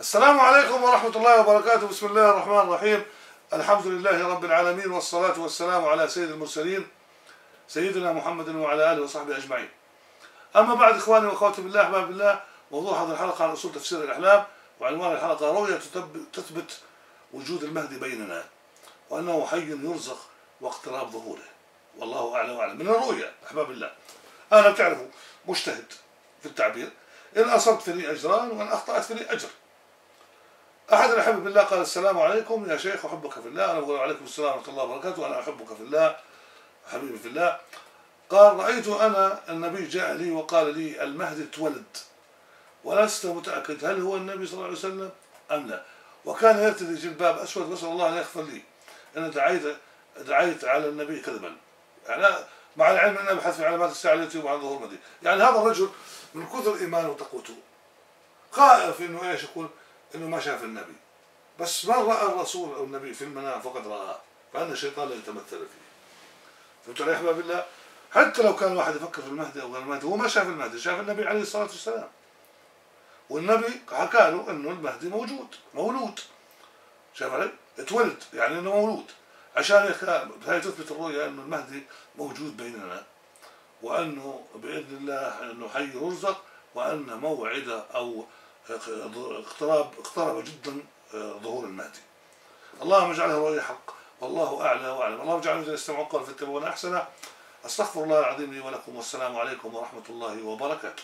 السلام عليكم ورحمة الله وبركاته. بسم الله الرحمن الرحيم. الحمد لله رب العالمين والصلاة والسلام على سيد المرسلين سيدنا محمد وعلى آله وصحبه أجمعين. أما بعد إخواني وأخواتي بالله أحباب بالله موضوع هذه الحلقة عن أصول تفسير الأحلام وعنوان الحلقة رؤية تثب- تثبت وجود المهدي بيننا وأنه حي يرزق واقتراب ظهوره. والله أعلى وأعلم. من الرؤيا أحباب الله أنا بتعرفوا مجتهد في التعبير إن أصبت فلي أجران وإن أخطأت فلي أجر أحد الأحبة بالله قال السلام عليكم يا شيخ أحبك في الله. أنا بقول عليكم السلام ورحمة الله وبركاته. وأنا أحبك في الله حبيبي في الله. قال رأيت أنا النبي جاء لي وقال لي المهدي اتولد ولست متأكد هل هو النبي صلى الله عليه وسلم أم لا. وكان يرتدي جلباب أسود نسأل الله أن يغفر لي. أنا دعيت دعيت على النبي كذبا. يعني مع العلم أن أبحث في علامات الساعة التي عن ظهور المهدي يعني هذا الرجل من كثر إيمانه وتقوته. خائف إنه إيش يقول؟ إنه ما شاف النبي. بس من رأى الرسول أو النبي في المنام فقد راه فان الشيطان يتمثل فيه. فهمت علي أحباب الله؟ حتى لو كان واحد يفكر في المهدي أو غير المهدي هو ما شاف المهدي شاف النبي عليه الصلاة والسلام. والنبي حكى له إنه المهدي موجود مولود. شاف علي؟ اتولد يعني إنه مولود. عشان هاي تثبت الرؤيا إنه المهدي موجود بيننا. وأنه بإذن الله إنه حي يرزق وأن موعد أو اقتراب اقترب جدا ظهور المهدي. اللهم اجعلها رؤيا حق والله أعلى وأعلم، اللهم اجعلنا الذين يستمعون القول فاتبعون أحسنه. أستغفر الله العظيم لي ولكم والسلام عليكم ورحمة الله وبركاته.